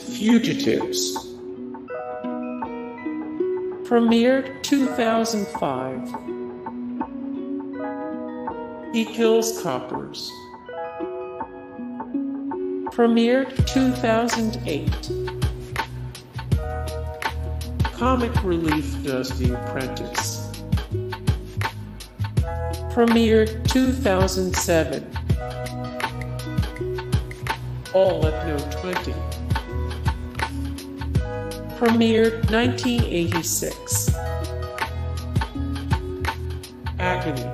Fugitives. Premiered 2005. He Kills Coppers. Premiered 2008. Comic Relief does The Apprentice. Premiered 2007. All at No 20. Premiered 1986. Agony.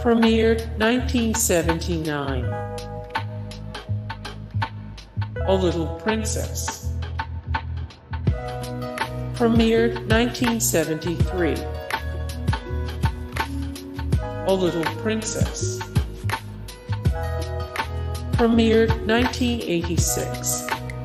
Premiered 1979. A Little Princess. Premiered 1973. A Little Princess. Premiered 1986.